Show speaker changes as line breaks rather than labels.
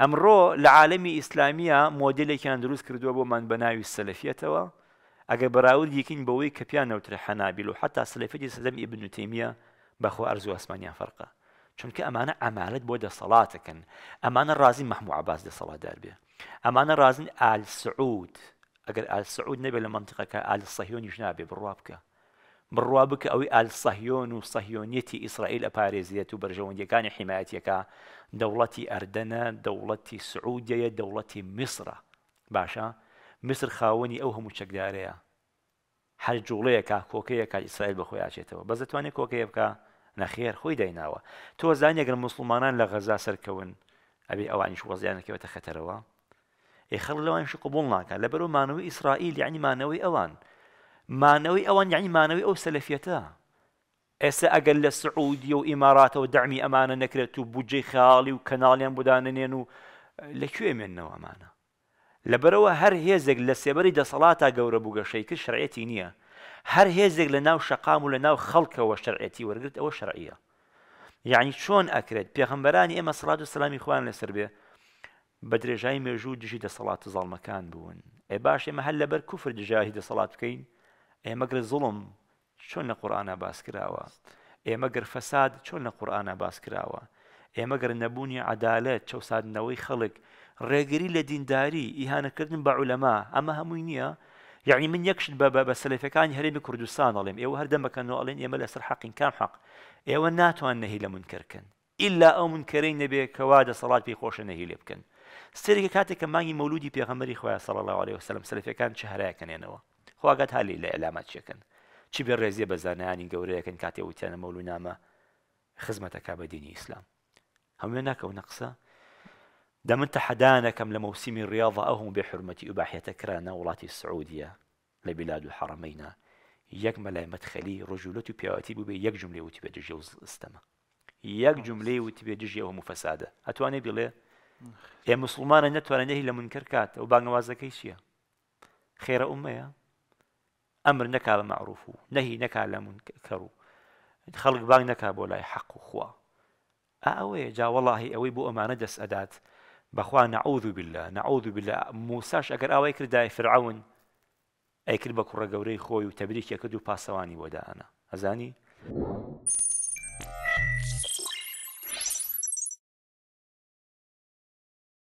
ئەمڕۆ لە عالمی ئیسلامیە مۆدلێکیان دروست کردووە بۆمان بە ناوی سەلفیەتەوە ئەگە بەراورد یەکین بەوەی کە پیان نەوترە حەنابیل و حتا سەدەم ئیبن تیمیە بەخۆ ئەرزوو ئەسمانیان فەرقە چونکە ئەمانە ئەمالت بۆ دەسەڵاتەکەن ئەمانە ڕازی مەحموو عباس دەسەڵاتدار بێ ئەمانە ڕازن ئال سعود. ئەگەر ئال سعود نەبێت لە منطقەکە ئال سەهیۆنیش نابێ بڕوا بکە بڕوا بکە ئەوەی ئال سەهیۆن و سەهیۆنیەتی ئیسرائیل ئەپارێزیێت و بەرژەوەندیەکانی حیمایەتیەکە دەوڵەتی ئەردەنە دەوڵەتی سعودیە دەوڵەتی میسرە باشە میسر خاوەنی ئەو هەموو چەکدارەیە هەر جوڵەیەکە کۆکەیەکە ئیسرائیل بەخۆی ئاچێتەوە بەزتوانێت کۆکەیە بکە نەخێر خۆی دایناوە تۆ زانێگەر مسلمانان لە غەزا سەرکەون ئەبێ ئەوانیش وەزیانەکەوێتە خەتەرەوە ئێخەڵ لەوانش قبول ناکە لە بەرەو مانەوەی ئیسرائیل یعنی مانەوەی ئەوان مانەوەی ئەوان یعنی مانەوەی ئەو سەلفەتە ئێستا ئەگەر لە سعودی و ئیماراتەوە دەمی ئەمانە نەکرێت و بودجەی خاڵی و کەناڵیان بودانێن و لەکوێ مێنەوە ئەمانە؟ لەبەرەوە هەر هێزێک لە سێبەری دەسەڵاتە گەورە بووگەشەی کرد شرعەتی نییە. هەر هێزێک لە ناو شقام و لە ناو خەڵکەوە شەرعەتی وەرگرت ئەوە شەرعیە. یعنی چۆن ئەکرێت؟ پێغمبەرانی ئێمە سڵات و سلامی خوان لەسەر بێ بە درێژای مێژوو دژی دەسەڵات زاڵمەکان بوون. ئێ باش ئێمە هەل لەبەر کوفر دژاهی دەسەڵات بکەین. ئێمەگرە زڵم چۆن لە قورآە باس کراوە؟ ئێمە گەر فەساد چۆن لە قورآە باس کراوە؟ ئێمە گەر نەبوونی عدالت چەسادنەوەی خەڵک ڕێگری لە دینداری ئیهانەکردن بە عولەما ئەمە هەمووی نییە؟ یعنی من یەکشت بە بە سەلفەکانی هەرێمی کوردستان ئەڵێم ئێوە هەردەمەکەنەوە ئەڵێن ئێمە لەسەر حەقین کام حەق؟ ئێوە ناتوان نەهی لە منکردکن ئللا ئەو منکەرەی نەبێ کەوا دەسەڵات پێی خۆشە نەهی لێ بکەن. سەرێکە کاتێککە مانگی مەولودی پێغەمەری خۆیان سەڵ الله عليه وسلم سەلفەکان چه هەرایەکەنێنەوە؟ خواگات هالی لە ئەلامات چێکن چی بێ ڕێزیە بە زانانی گەورەیەکەن کاتێ وتیانە مەولو نامە خزمەتەکە بە دینی ئیسلام. هەموێ ناکەون نەقسە؟ دەمن تەحەدانەکەم لە مەوسیمی ڕاضە ئەوهم بێ حرمەتی ئوباحەتە کرانە وڵاتی سعودیە لە بیلاد و حڕەمەینە یەک مەلایمەت خەلی ڕۆژولەت و پیاوەتی بوو بێ یەک جملێ وتی بێ دژێ و ئستەمە یەک جملەی وتی بێ دژیەوە مفەسادە ئەتوانێ بڵێ؟ ئێ مسلمانە نەتوانە نەهی لە منکر کات. ئەو بانگوازەکەی چییە؟ خێرە ئومەیە؟ نەکا بە معروف منکەڕ و خەڵک بانگ نەکا بۆ لای حەق و خوا ئەوەیە جاوەڵی ئەوەی بۆ ئەمانە دەست ئەدات بەخوا نعوذ بالله نعوذ بالله. موساش ئەگەر ئەوەی کردای فرعون. ئەیکرد بە کوڕە گەورەی خۆی و تەبریکێک کرد و پاسەوانی بۆدانا ئەزانی